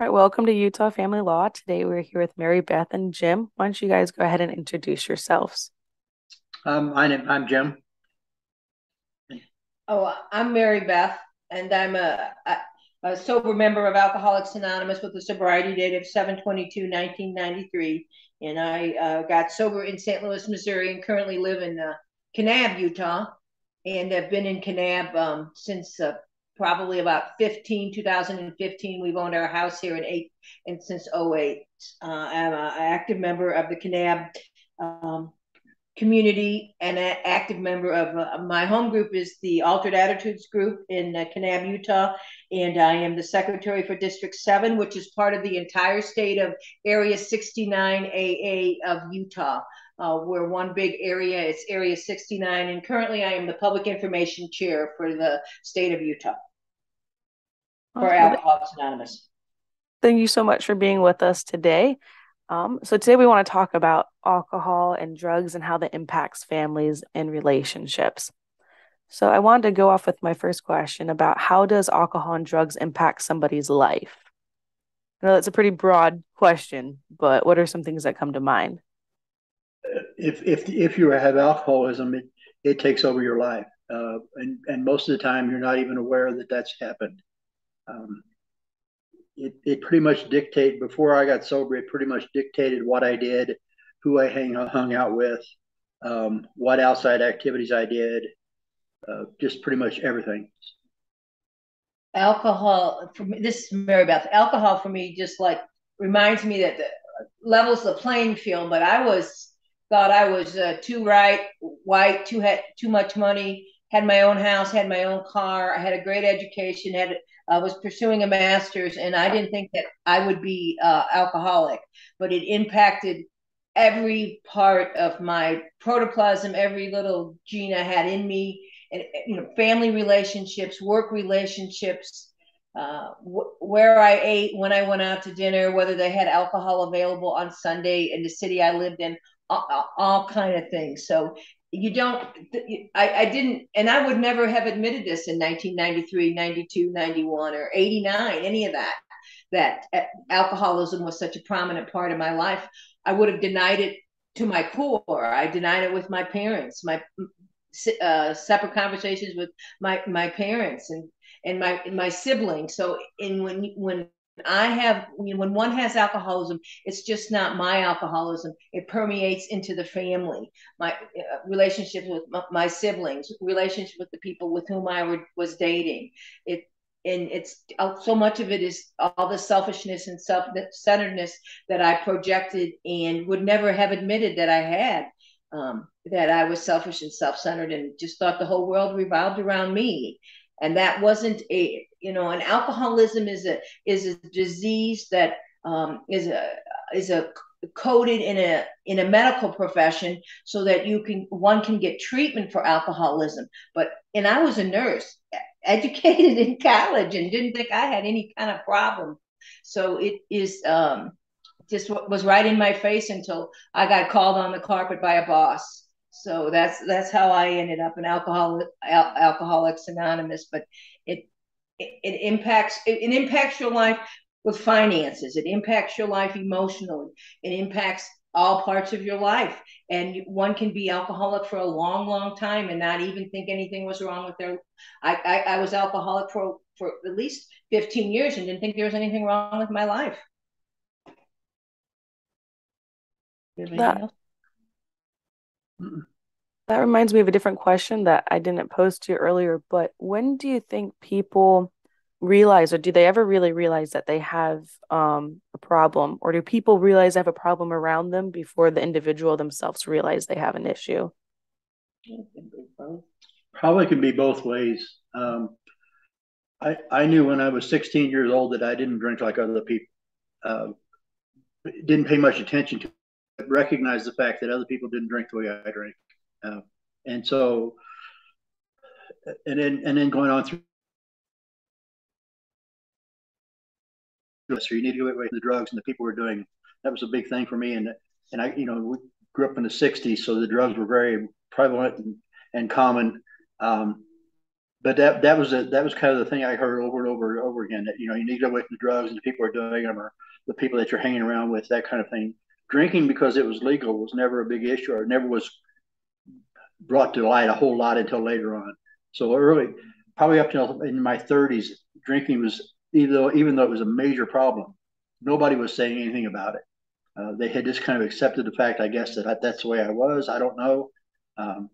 All right, welcome to Utah Family Law. Today we're here with Mary Beth and Jim. Why don't you guys go ahead and introduce yourselves? Um, I'm, I'm Jim. Oh, I'm Mary Beth, and I'm a, a, a sober member of Alcoholics Anonymous with a sobriety date of 722 1993. And I uh, got sober in St. Louis, Missouri, and currently live in uh, Kanab, Utah. And I've been in Kanab um, since uh, probably about 15, 2015. We've owned our house here in eight and since 08. Uh, I'm an active member of the Kanab um, community and an active member of uh, my home group is the Altered Attitudes group in uh, Kanab, Utah. And I am the secretary for District 7, which is part of the entire state of Area 69 AA of Utah. Uh, we're one big area, it's Area 69. And currently I am the public information chair for the state of Utah for Alcoholics Anonymous. Thank you so much for being with us today. Um, so today we want to talk about alcohol and drugs and how that impacts families and relationships. So I wanted to go off with my first question about how does alcohol and drugs impact somebody's life? I know that's a pretty broad question, but what are some things that come to mind? If if if you have alcoholism, it, it takes over your life, uh, and and most of the time you're not even aware that that's happened um, it, it pretty much dictated before I got sober. It pretty much dictated what I did, who I hang hung out with, um, what outside activities I did, uh, just pretty much everything. Alcohol for me, this is Mary Beth. Alcohol for me just like reminds me that the levels the playing field. But I was thought I was uh, too right, white, too had too much money, had my own house, had my own car, I had a great education, had I was pursuing a master's, and I didn't think that I would be uh, alcoholic, but it impacted every part of my protoplasm, every little gene I had in me, and you know, family relationships, work relationships, uh, wh- where I ate, when I went out to dinner, whether they had alcohol available on Sunday in the city I lived in, all, all kind of things. So you don't I, I didn't and i would never have admitted this in 1993 92 91 or 89 any of that that uh, alcoholism was such a prominent part of my life. I would have denied it to my core. I denied it with my parents my uh, separate conversations with my my parents and and my my siblings. So in when when I have when one has alcoholism, it's just not my alcoholism. It permeates into the family, my uh, relationships with my, my, siblings, relationship with the people with whom I was dating. It and it's uh, so much of it is all the selfishness and self-centeredness that I projected and would never have admitted that I had. Um, that I was selfish and self-centered and just thought the whole world revolved around me and that wasn't a you know and alcoholism is a is a disease that um, is a is a coded in a in a medical profession so that you can one can get treatment for alcoholism but and i was a nurse educated in college and didn't think i had any kind of problem so it is um just was right in my face until i got called on the carpet by a boss so that's that's how I ended up in alcohol Al- Alcoholics Anonymous. But it it, it impacts it, it impacts your life with finances. It impacts your life emotionally. It impacts all parts of your life. And one can be alcoholic for a long, long time and not even think anything was wrong with their. I, I, I was alcoholic for for at least fifteen years and didn't think there was anything wrong with my life. That, that reminds me of a different question that I didn't pose to earlier, but when do you think people realize or do they ever really realize that they have um, a problem or do people realize they have a problem around them before the individual themselves realize they have an issue? Probably can be both ways. Um, I, I knew when I was 16 years old that I didn't drink like other people. Uh, didn't pay much attention to recognize the fact that other people didn't drink the way I drink, uh, and so, and then and then going on through. So you need to get away from the drugs and the people were doing. That was a big thing for me, and and I, you know, we grew up in the '60s, so the drugs were very prevalent and, and common. Um, but that that was a, that was kind of the thing I heard over and over and over again. That you know you need to get away from the drugs and the people are doing them or the people that you're hanging around with, that kind of thing. Drinking because it was legal was never a big issue or never was brought to light a whole lot until later on. So early, probably up till in my 30s, drinking was even though even though it was a major problem, nobody was saying anything about it. Uh, they had just kind of accepted the fact, I guess, that I, that's the way I was. I don't know. Um,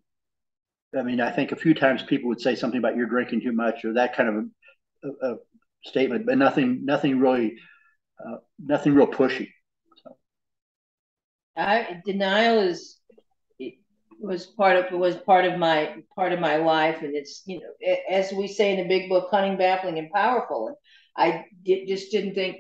I mean, I think a few times people would say something about you're drinking too much or that kind of a, a, a statement, but nothing, nothing really, uh, nothing real pushy. So. I denial is was part of was part of my part of my life, and it's you know as we say in the big book, cunning, baffling, and powerful. And I did, just didn't think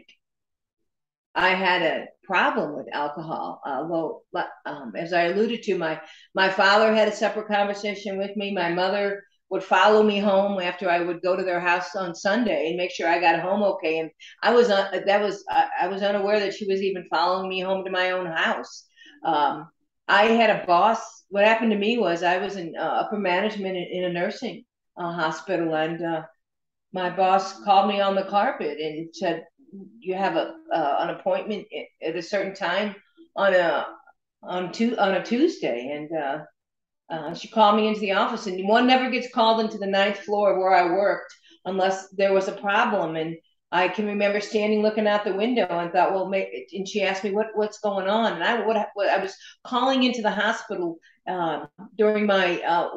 I had a problem with alcohol. Although, um, as I alluded to, my my father had a separate conversation with me. My mother would follow me home after I would go to their house on Sunday and make sure I got home okay. And I was uh, that was I, I was unaware that she was even following me home to my own house. Um, I had a boss. What happened to me was I was in uh, upper management in, in a nursing uh, hospital, and uh, my boss called me on the carpet and said, you have a uh, an appointment at a certain time on a on two on a Tuesday, and uh, uh, she called me into the office. And one never gets called into the ninth floor where I worked unless there was a problem. And I can remember standing looking out the window and thought, well, and she asked me what what's going on, and I what, what I was calling into the hospital uh, during my uh,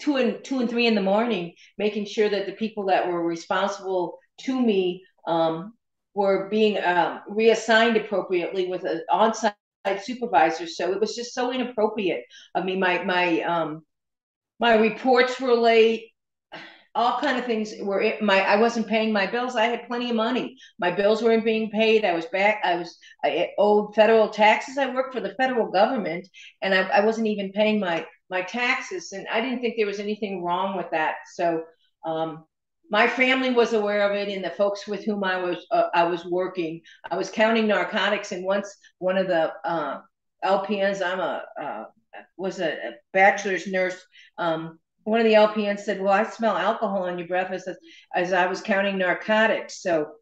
two and two and three in the morning, making sure that the people that were responsible to me um, were being um, reassigned appropriately with an on-site supervisor. So it was just so inappropriate. I mean, my my um, my reports were late. All kind of things were it, my. I wasn't paying my bills. I had plenty of money. My bills weren't being paid. I was back. I was I owed federal taxes. I worked for the federal government, and I, I wasn't even paying my my taxes. And I didn't think there was anything wrong with that. So um, my family was aware of it and the folks with whom I was uh, I was working. I was counting narcotics and once one of the uh, LPNs I'm a uh, was a, a, bachelor's nurse. Um, one of the LPNs said, "Well, I smell alcohol in your breath," as as I was counting narcotics. So,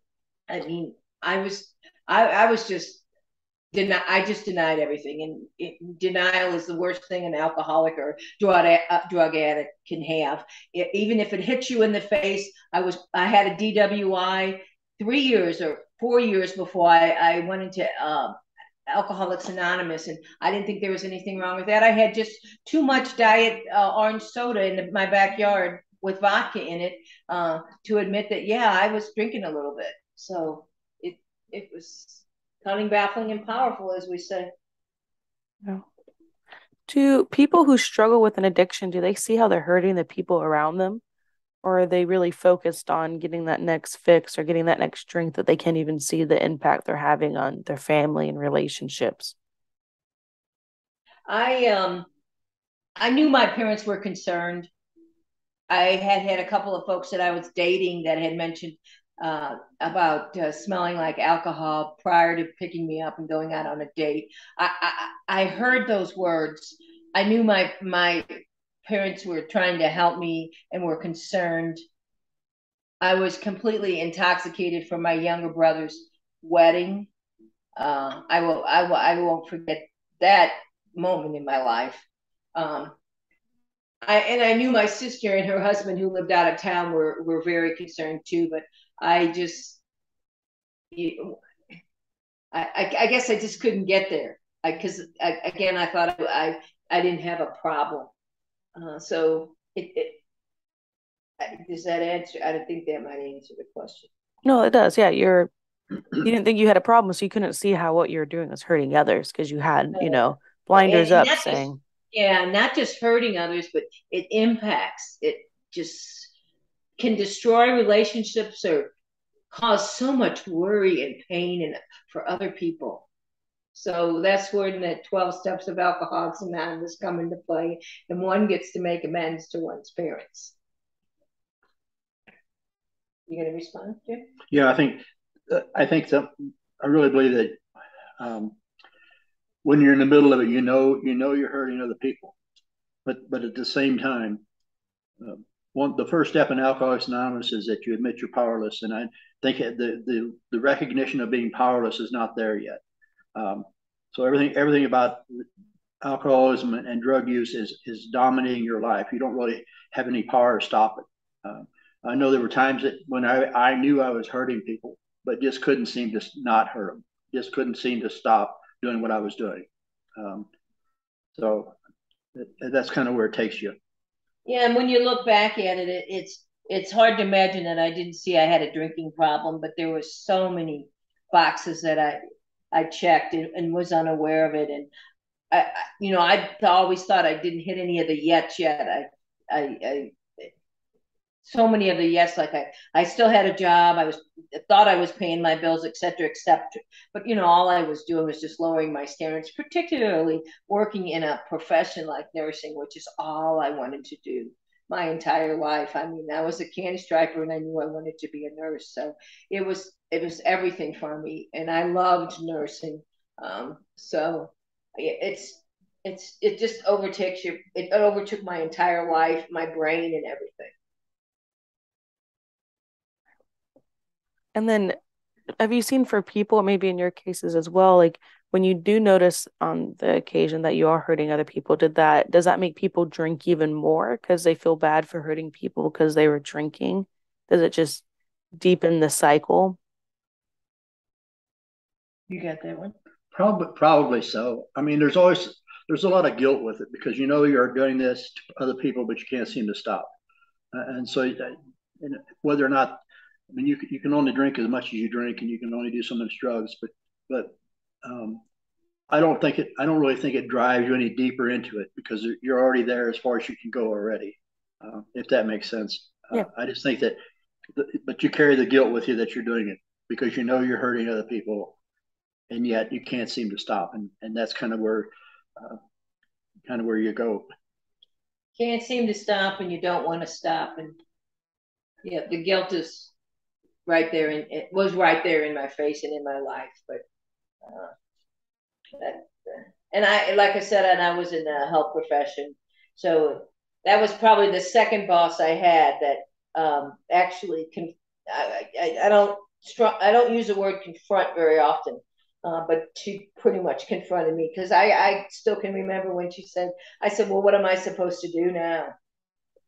I mean, I was I, I was just deny, I just denied everything. And it, denial is the worst thing an alcoholic or drug, drug addict can have. It, even if it hits you in the face, I was I had a DWI three years or four years before I, I went into uh, Alcoholics Anonymous, and I didn't think there was anything wrong with that. I had just too much diet uh, orange soda in the, my backyard with vodka in it uh, to admit that yeah, I was drinking a little bit. So it it was cunning, baffling, and powerful, as we say. Yeah. Do people who struggle with an addiction do they see how they're hurting the people around them, or are they really focused on getting that next fix or getting that next drink that they can't even see the impact they're having on their family and relationships? I um, I knew my parents were concerned. I had had a couple of folks that I was dating that had mentioned uh, about uh, smelling like alcohol prior to picking me up and going out on a date. I, I, I heard those words. I knew my my parents were trying to help me and were concerned. I was completely intoxicated from my younger brother's wedding. Uh, I will I will I won't forget that moment in my life. Um, I and I knew my sister and her husband who lived out of town were were very concerned too, but I just, I, I, guess I just couldn't get there because again, I thought I, I didn't have a problem. Uh, so it, it, does that answer? I don't think that might answer the question. No, it does. Yeah, you're. You didn't think you had a problem, so you couldn't see how what you're doing was hurting others because you had, you know, blinders and, and up, saying. Just, yeah, not just hurting others, but it impacts. It just can destroy relationships or cause so much worry and pain and for other people. So that's when the 12 steps of Alcoholics Anonymous come into play, and one gets to make amends to one's parents. You going to respond, Jim? Yeah, I think I think that I really believe that um, when you're in the middle of it, you know you know you're hurting other people, but but at the same time, uh, one the first step in Alcoholics Anonymous is that you admit you're powerless, and I think the the the recognition of being powerless is not there yet. Um, so everything everything about alcoholism and drug use is is dominating your life. You don't really have any power to stop it. Um, I know there were times that when I, I knew I was hurting people, but just couldn't seem to not hurt them. Just couldn't seem to stop doing what I was doing. Um, so that's kind of where it takes you. Yeah, and when you look back at it, it, it's it's hard to imagine that I didn't see I had a drinking problem, but there were so many boxes that I I checked and, and was unaware of it, and I, you know, I always thought I didn't hit any of the yet yet. I, I, I, so many of the yes, like I, I still had a job. I was thought I was paying my bills, etc., except, but you know, all I was doing was just lowering my standards, particularly working in a profession like nursing, which is all I wanted to do my entire life. I mean, I was a candy striper and I knew I wanted to be a nurse. So it was it was everything for me, and I loved nursing. Um, so it's it's it just overtakes you. It overtook my entire life, my brain, and everything. And then, have you seen for people, maybe in your cases as well, like when you do notice on the occasion that you are hurting other people, did that does that make people drink even more because they feel bad for hurting people because they were drinking? Does it just deepen the cycle? You got that one. Probably, probably so. I mean, there's always there's a lot of guilt with it because you know you're doing this to other people, but you can't seem to stop. Uh, and so, uh, and whether or not, I mean, you you can only drink as much as you drink, and you can only do so much drugs. But but um, I don't think it. I don't really think it drives you any deeper into it because you're already there as far as you can go already. Uh, if that makes sense. Uh, yeah. I just think that, but you carry the guilt with you that you're doing it because you know you're hurting other people and yet you can't seem to stop and and that's kind of where uh, kind of where you go can't seem to stop and you don't want to stop and yeah the guilt is right there and it was right there in my face and in my life but uh, and i like i said and i was in the health profession so that was probably the second boss i had that um, actually con- I, I, I don't I don't use the word confront very often, uh, but she pretty much confronted me because I, I still can remember when she said, I said, Well, what am I supposed to do now?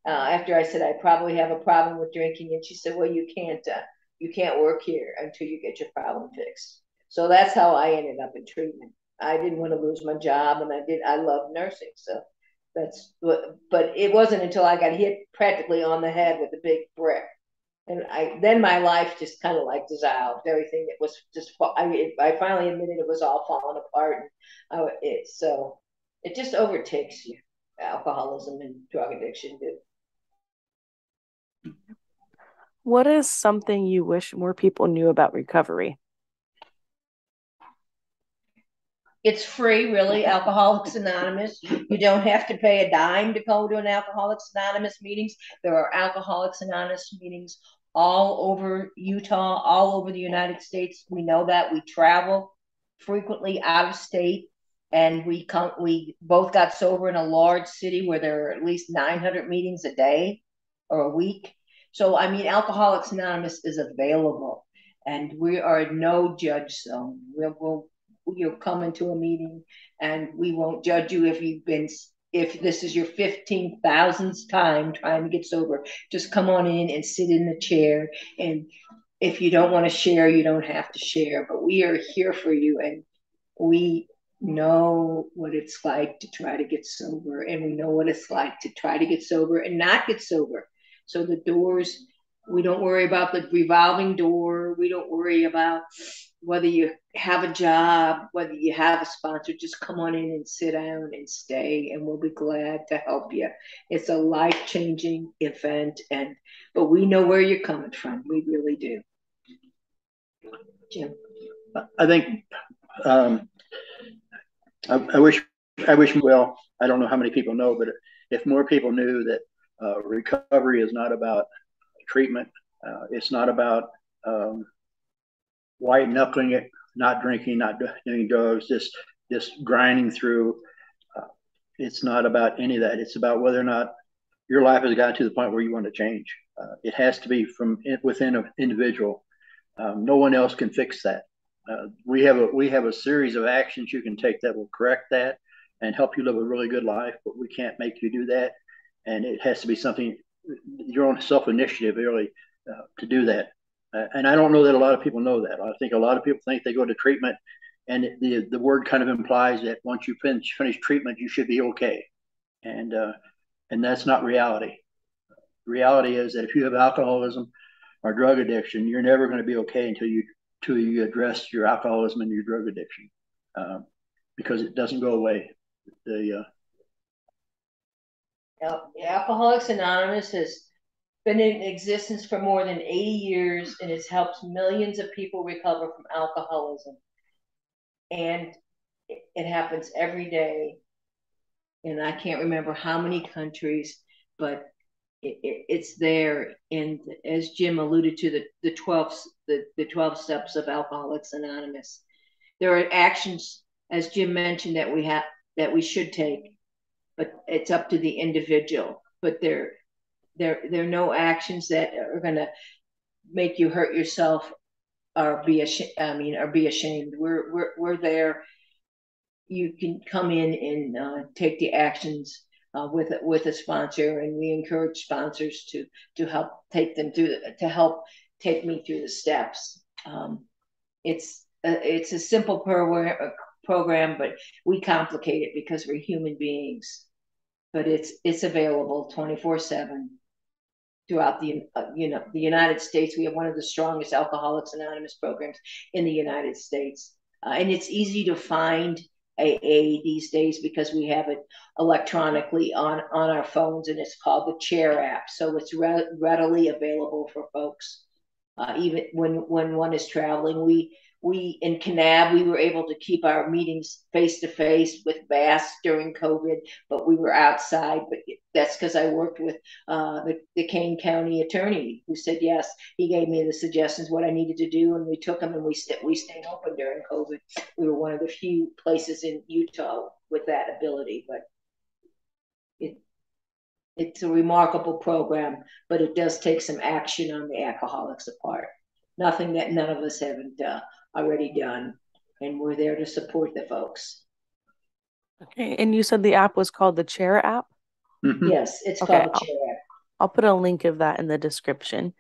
Uh, after I said, I probably have a problem with drinking. And she said, Well, you can't, uh, you can't work here until you get your problem fixed. So that's how I ended up in treatment. I didn't want to lose my job and I did, I love nursing. So that's what, but it wasn't until I got hit practically on the head with a big brick and I then my life just kind of like dissolved. Everything it was just I I finally admitted it was all falling apart. And I, it so it just overtakes you. Alcoholism and drug addiction do. What is something you wish more people knew about recovery? It's free, really. Alcoholics Anonymous. You don't have to pay a dime to go to an Alcoholics Anonymous meetings. There are Alcoholics Anonymous meetings all over Utah, all over the United States. We know that we travel frequently out of state, and we come. We both got sober in a large city where there are at least 900 meetings a day or a week. So I mean, Alcoholics Anonymous is available, and we are no judge zone. We'll, we'll you'll come into a meeting, and we won't judge you if you've been if this is your 15,000th time trying to get sober, just come on in and sit in the chair. And if you don't want to share, you don't have to share. But we are here for you and we know what it's like to try to get sober and we know what it's like to try to get sober and not get sober. So the doors, we don't worry about the revolving door. We don't worry about whether you have a job, whether you have a sponsor, just come on in and sit down and stay, and we'll be glad to help you. It's a life changing event, and but we know where you're coming from. We really do. Jim, I think um, I, I, wish I wish well. I don't know how many people know, but if more people knew that uh, recovery is not about treatment, uh, it's not about um, white knuckling it, not drinking, not doing drugs, just just grinding through. Uh, it's not about any of that. It's about whether or not your life has gotten to the point where you want to change. Uh, it has to be from within an individual. Um, no one else can fix that. Uh, we have a we have a series of actions you can take that will correct that and help you live a really good life, but we can't make you do that. And it has to be something your own self initiative really uh, to do that. Uh, and I don't know that a lot of people know that. I think a lot of people think they go to treatment, and the the word kind of implies that once you finish finish treatment, you should be okay, and uh, and that's not reality. reality is that if you have alcoholism or drug addiction, you're never going to be okay until you until you address your alcoholism and your drug addiction, uh, because it doesn't go away. The Alcoholics Anonymous has been in existence for more than 80 years and has helped millions of people recover from alcoholism. And it happens every day. And I can't remember how many countries, but it, it, it's there. And as Jim alluded to, the, the 12 the, the 12 steps of Alcoholics Anonymous. There are actions, as Jim mentioned, that we have that we should take, but it's up to the individual. But there there there are no actions that are going to make you hurt yourself or be ashamed. I mean, or be ashamed. We're we're we're there. You can come in and uh, take the actions uh, with with a sponsor, and we encourage sponsors to to help take them through to help take me through the steps. Um, it's a, it's a simple program program, but we complicate it because we're human beings. But it's it's available twenty four seven throughout the uh, you know the United States. We have one of the strongest Alcoholics Anonymous programs in the United States, uh, and it's easy to find AA these days because we have it electronically on on our phones, and it's called the Chair app. So it's re- readily available for folks, uh, even when when one is traveling. We we in Kanab, we were able to keep our meetings face to face with Bass during COVID, but we were outside. But that's because I worked with uh, the, the Kane County attorney who said yes. He gave me the suggestions what I needed to do, and we took them and we st- we stayed open during COVID. We were one of the few places in Utah with that ability, but it it's a remarkable program, but it does take some action on the alcoholics apart. Nothing that none of us haven't uh, already done, and we're there to support the folks. Okay, and you said the app was called the Chair app? Mm-hmm. Yes, it's okay, called the Chair app. I'll put a link of that in the description.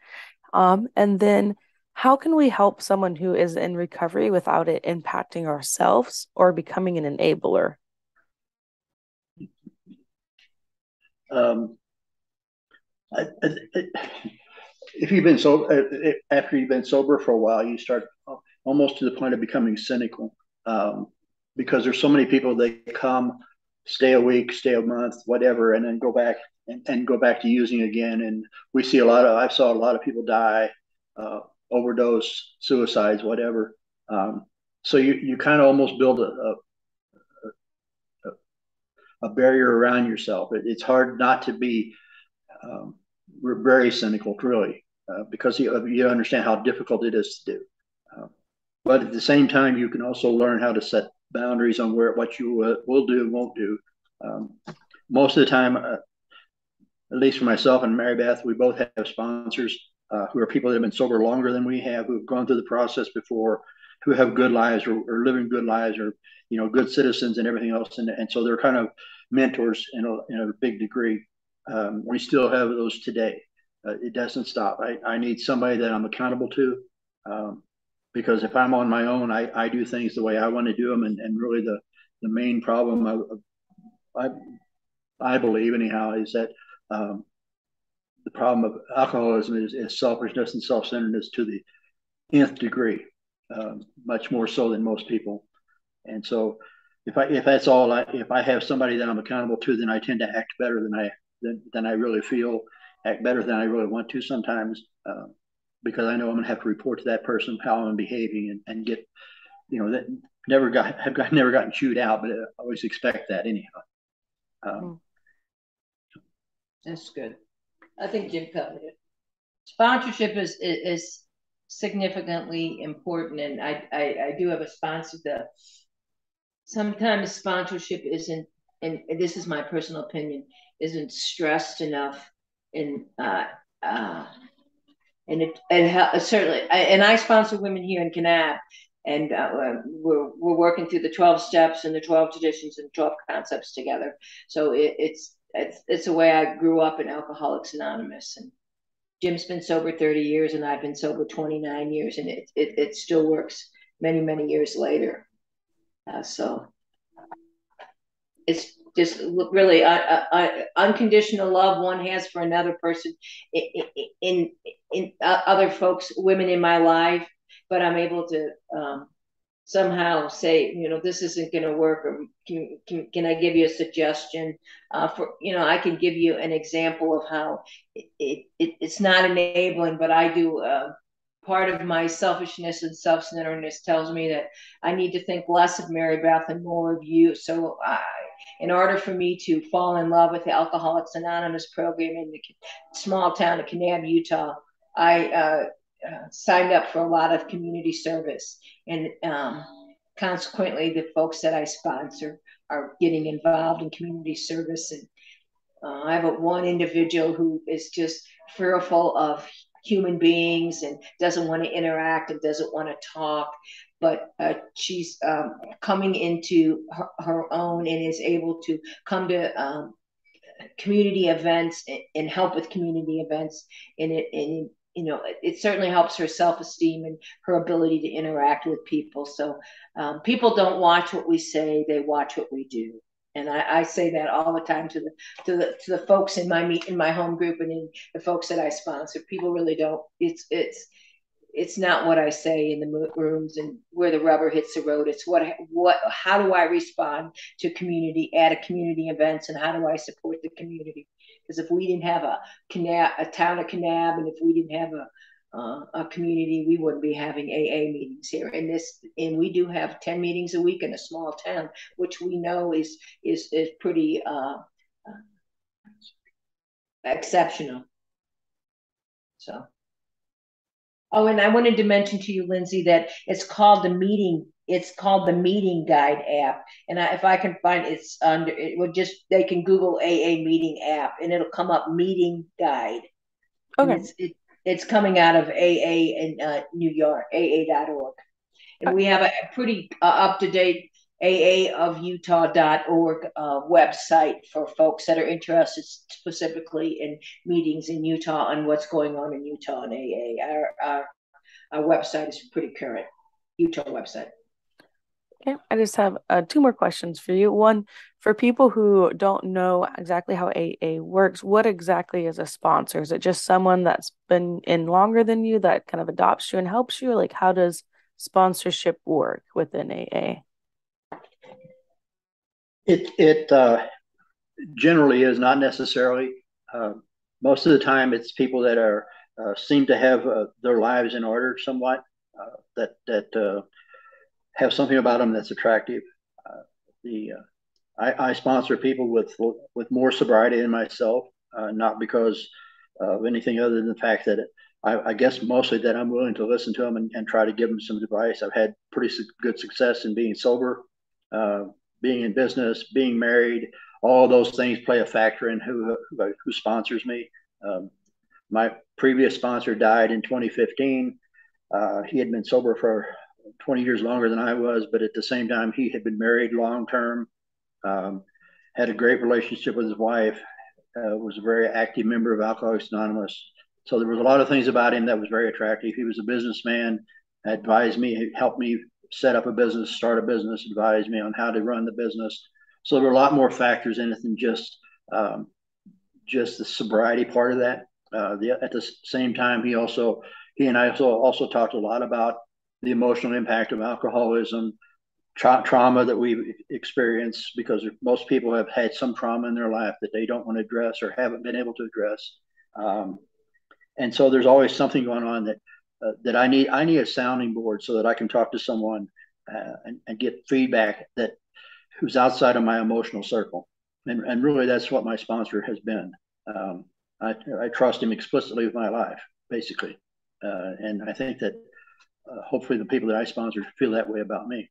Um, and then how can we help someone who is in recovery without it impacting ourselves or becoming an enabler? Um, I, I, if you've been so uh, after you've been sober for a while, you start almost to the point of becoming cynical um, because there's so many people that come, stay a week, stay a month, whatever, and then go back and, and go back to using again. And we see a lot of, I saw a lot of people die, uh, overdose, suicides, whatever. Um, so you, you kind of almost build a, a, a, barrier around yourself. It, it's hard not to be um, very cynical, really, uh, because you, you understand how difficult it is to do. Uh, but at the same time, you can also learn how to set boundaries on where what you uh, will do and won't do. Um, most of the time, uh, at least for myself and Mary Beth, we both have sponsors uh, who are people that have been sober longer than we have, who have gone through the process before, who have good lives or, or living good lives or you know good citizens and everything else, and, and so they're kind of mentors in a, in a big degree. Um, we still have those today. Uh, it doesn't stop. I, I need somebody that I'm accountable to. Um, because if I'm on my own, I, I do things the way I want to do them. And, and really the, the main problem I, I, I believe anyhow is that um, the problem of alcoholism is, is selfishness and self-centeredness to the nth degree, um, much more so than most people. And so if I, if that's all I, if I have somebody that I'm accountable to, then I tend to act better than I, than, than I really feel, act better than I really want to sometimes. Um, because I know I'm going to have to report to that person how I'm behaving and, and get, you know, that never got have got never gotten chewed out, but I always expect that anyhow. Um, hmm. That's good. I think Jim covered it. Sponsorship is, is, is significantly important, and I, I I do have a sponsor that sometimes sponsorship isn't and this is my personal opinion, isn't stressed enough in uh, uh, and it, certainly and I sponsor women here in Kanab, and uh, we're we're working through the twelve steps and the twelve traditions and twelve concepts together. So it, it's it's it's a way I grew up in Alcoholics Anonymous, and Jim's been sober thirty years, and I've been sober twenty nine years, and it, it it still works many many years later. Uh, so it's just really uh, uh, uh, unconditional love one has for another person in in, in uh, other folks women in my life but i'm able to um, somehow say you know this isn't going to work or can, can, can i give you a suggestion uh, for you know i can give you an example of how it, it, it it's not enabling but i do uh, part of my selfishness and self-centeredness tells me that I need to think less of Mary Beth and more of you. So I, in order for me to fall in love with the Alcoholics Anonymous program in the small town of Kanab, Utah, I uh, uh, signed up for a lot of community service. And um, consequently, the folks that I sponsor are getting involved in community service. And uh, I have a, one individual who is just fearful of human beings and doesn't want to interact and doesn't want to talk. But uh, she's um, coming into her, her, own and is able to come to um, community events and, and, help with community events. And it and you know it, it certainly helps her self-esteem and her ability to interact with people. So um, people don't watch what we say they watch what we do and I, I, say that all the time to the to the to the folks in my meet in my home group and in the folks that I sponsor. People really don't. It's it's it's not what I say in the rooms and where the rubber hits the road. It's what what how do I respond to community at a community events and how do I support the community? Because if we didn't have a Kanab, a town of Kanab, and if we didn't have a uh, a community, we wouldn't be having AA meetings here. And this, and we do have ten meetings a week in a small town, which we know is is is pretty uh, uh, exceptional. So, oh, and I wanted to mention to you, Lindsay, that it's called the meeting. It's called the Meeting Guide app, and I, if I can find it's under, it will just they can Google AA Meeting app, and it'll come up Meeting Guide. Okay. It's, it, it's coming out of AA in uh, New York, AA.org. And we have a, pretty uh, up to date aa aaofutah.org uh, website for folks that are interested specifically in meetings in Utah and what's going on in Utah and AA. Our, our, our website is pretty current, Utah website. Okay, I just have uh, two more questions for you. One, for people who don't know exactly how AA works, what exactly is a sponsor? Is it just someone that's been in longer than you that kind of adopts you and helps you? Like, how does sponsorship work within AA? It it uh, generally is not necessarily. Uh, most of the time, it's people that are uh, seem to have uh, their lives in order somewhat. Uh, that that have something about them that's attractive. Uh, the uh, I, I, sponsor people with with more sobriety than myself, uh, not because of anything other than the fact that I, I, guess mostly that I'm willing to listen to them and, and, try to give them some advice. I've had pretty su- good success in being sober, uh, being in business, being married. All those things play a factor in who who, who sponsors me. Um, my previous sponsor died in 2015. Uh, he had been sober for 20 years longer than I was, but at the same time, he had been married long term, um, had a great relationship with his wife, uh, was a very active member of Alcoholics Anonymous. So there was a lot of things about him that was very attractive. He was a businessman, advised me, helped me set up a business, start a business, advised me on how to run the business. So there were a lot more factors in it than just um, just the sobriety part of that. Uh, the, at the same time, he also he and I also also talked a lot about the emotional impact of alcoholism, tra- trauma that we've experienced, because most people have had some trauma in their life that they don't want to address or haven't been able to address. Um, and so there's always something going on that uh, that I need. I need a sounding board so that I can talk to someone uh, and, and get feedback that who's outside of my emotional circle. And, and really, that's what my sponsor has been. Um, I, I trust him explicitly with my life, basically. Uh, and I think that uh, hopefully the people that I sponsor feel that way about me.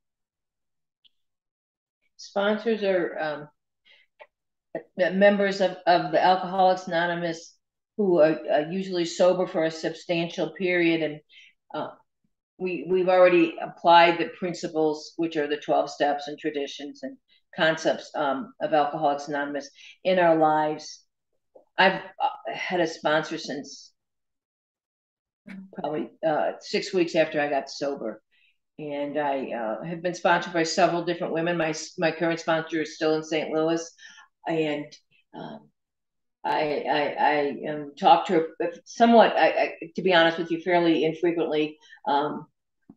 Sponsors are um, members of, of the Alcoholics Anonymous who are, usually sober for a substantial period and uh, we we've already applied the principles which are the 12 steps and traditions and concepts um, of alcoholics anonymous in our lives i've uh, had a sponsor since probably uh, six weeks after i got sober and i uh, have been sponsored by several different women my my current sponsor is still in st louis and um, I, I, I um, talk to her somewhat, I, I, to be honest with you, fairly infrequently. Um,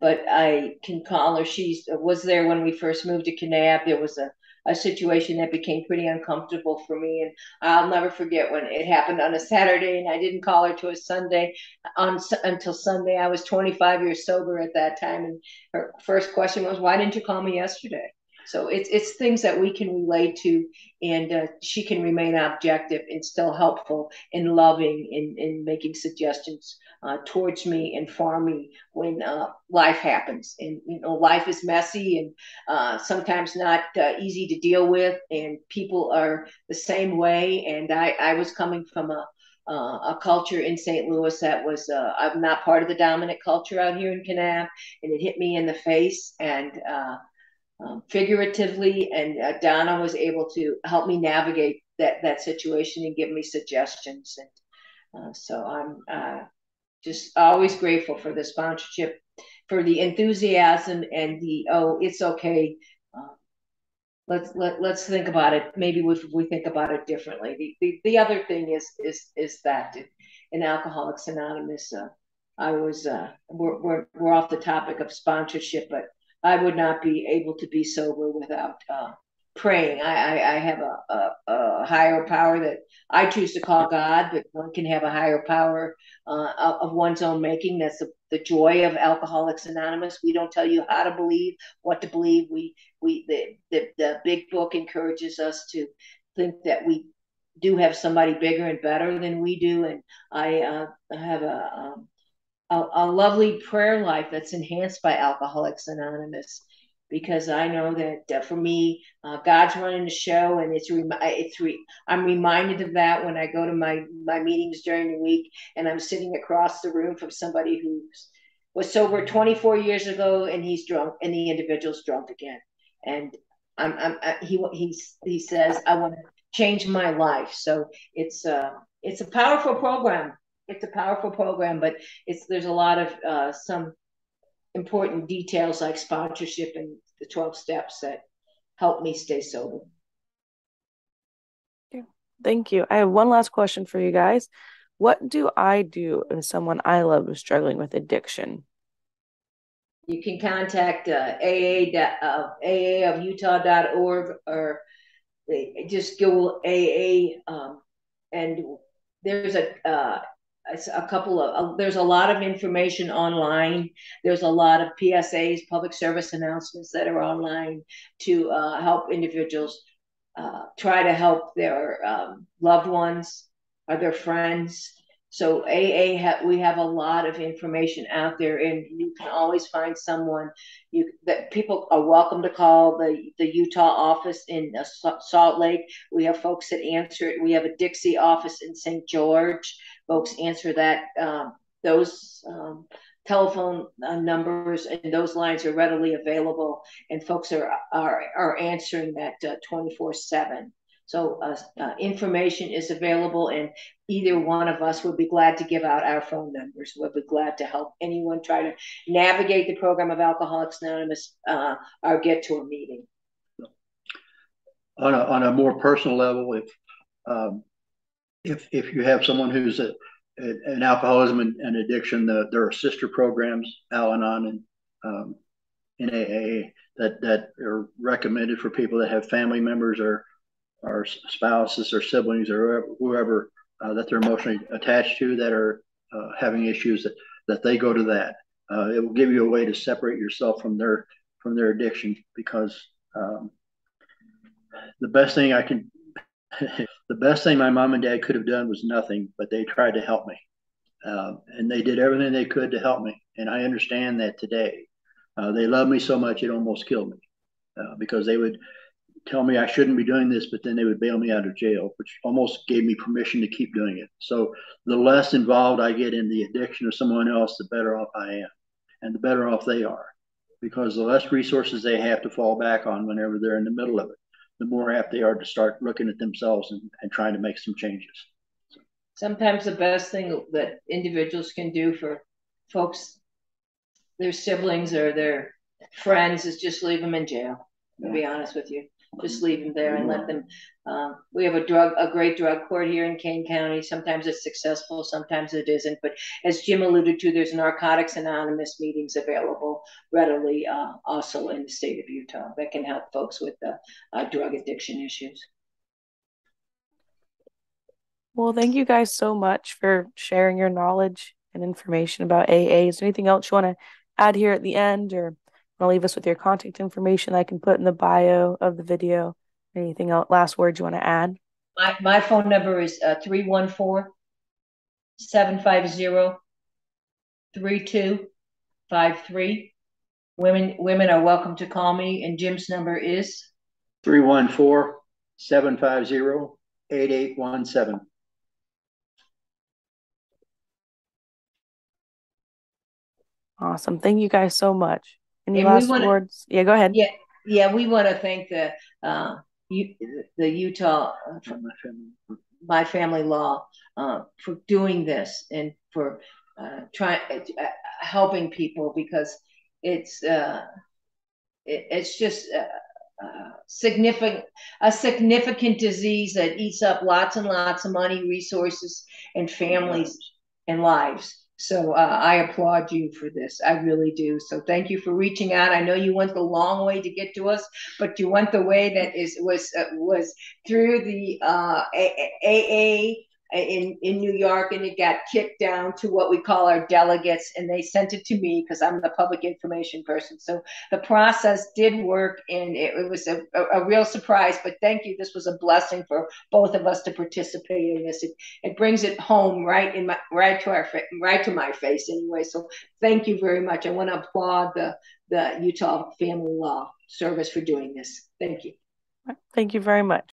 but I can call her. She was there when we first moved to Kanab. There was a, a situation that became pretty uncomfortable for me. And I'll never forget when it happened on a Saturday and I didn't call her to a Sunday on until Sunday. I was 25 years sober at that time. And her first question was, why didn't you call me yesterday? So it's it's things that we can relate to, and uh, she can remain objective and still helpful and loving in in making suggestions uh, towards me and for me when uh, life happens. And you know, life is messy and uh, sometimes not uh, easy to deal with, and people are the same way. And I I was coming from a uh, a culture in St. Louis that was uh, I'm not part of the dominant culture out here in Kanab, and it hit me in the face. And uh, um, figuratively, and uh, Donna was able to help me navigate that that situation and give me suggestions. And uh, so I'm uh, just always grateful for the sponsorship, for the enthusiasm, and the oh, it's okay. Uh, let's let, let's think about it. Maybe we we think about it differently. The, the, the other thing is is is that in Alcoholics Anonymous, uh, I was uh, we're, we're we're off the topic of sponsorship, but I would not be able to be sober without uh, praying. I, I, I have a, a, a, higher power that I choose to call God, but one can have a higher power uh, of one's own making. That's the, the joy of Alcoholics Anonymous. We don't tell you how to believe, what to believe. We we the the, the big book encourages us to think that we do have somebody bigger and better than we do, and I uh, have a um, a, a lovely prayer life that's enhanced by Alcoholics Anonymous because I know that for me, uh, God's running the show, and it's re- it's re- I'm reminded of that when I go to my my meetings during the week, and I'm sitting across the room from somebody who was sober 24 years ago, and he's drunk, and the individual's drunk again, and I'm, I'm I, he he's he says I want to change my life, so it's uh it's a powerful program it's a powerful program, but it's there's a lot of uh, some important details like sponsorship and the 12 steps that help me stay sober. Thank you. I have one last question for you guys. What do I do if someone I love is struggling with addiction? You can contact uh, AA, uh, AA of Utah.org or just Google AA um, and there's a uh, a couple of uh, there's a lot of information online. There's a lot of psas public service announcements that are online to uh, help individuals uh, try to help their um, loved ones or their friends so AA, ha- we have a lot of information out there, and you can always find someone. You that people are welcome to call the the Utah office in uh, Salt Lake. We have folks that answer it. We have a Dixie office in St. George. Folks answer that. Um, those um, telephone uh, numbers and those lines are readily available, and folks are are are answering that uh, twenty four seven. So uh, uh, information is available, and either one of us would be glad to give out our phone numbers. We'd be glad to help anyone try to navigate the program of Alcoholics Anonymous uh, or get to a meeting. On a, on a more personal level, if um, if if you have someone who's a, a an alcoholism and, and addiction, the, there are sister programs, Al-Anon and um, NAA, that that are recommended for people that have family members or our spouses or siblings or whoever uh, that they're emotionally attached to that are uh, having issues that, that they go to that. Uh, it will give you a way to separate yourself from their from their addiction because um, the best thing I can the best thing my mom and dad could have done was nothing, but they tried to help me. Uh, and they did everything they could to help me. And I understand that today. Uh, they love me so much it almost killed me uh, because they would tell me I shouldn't be doing this, but then they would bail me out of jail, which almost gave me permission to keep doing it. So the less involved I get in the addiction of someone else, the better off I am, and the better off they are, because the less resources they have to fall back on whenever they're in the middle of it, the more apt they are to start looking at themselves and, and trying to make some changes. Sometimes the best thing that individuals can do for folks, their siblings or their friends, is just leave them in jail. To be honest with you, just leave them there and let them. Um, we have a drug, a great drug court here in Kane County. Sometimes it's successful, sometimes it isn't. But as Jim alluded to, there's Narcotics Anonymous meetings available readily, uh, also in the state of Utah that can help folks with the uh, drug addiction issues. Well, thank you guys so much for sharing your knowledge and information about AA. Is anything else you want to add here at the end or want to leave us with your contact information I can put in the bio of the video? Anything else, last words you want to add? My, my phone number is uh, 314 750 3253. Women, women are welcome to call me, and Jim's number is 314 750 8817. Awesome. Thank you guys so much. Any And last wanna- words? Yeah, go ahead. Yeah, yeah, we want to thank the uh, U, the Utah uh, From my family. My Family Law uh, for doing this and for uh, trying uh, helping people because it's uh, it, it's just uh, uh, significant a significant disease that eats up lots and lots of money, resources, and families and lives. So uh, I applaud you for this. I really do. So thank you for reaching out. I know you went the long way to get to us, but you went the way that is was uh, was through the uh, AA Uh, in in New York, and it got kicked down to what we call our delegates, and they sent it to me because I'm the public information person. So the process did work, and it, it was a, a, a, real surprise. But thank you. This was a blessing for both of us to participate in this. It, it brings it home right in my right to our right to my face anyway. So thank you very much. I want to applaud the the Utah Family Law Service for doing this. Thank you. Thank you very much.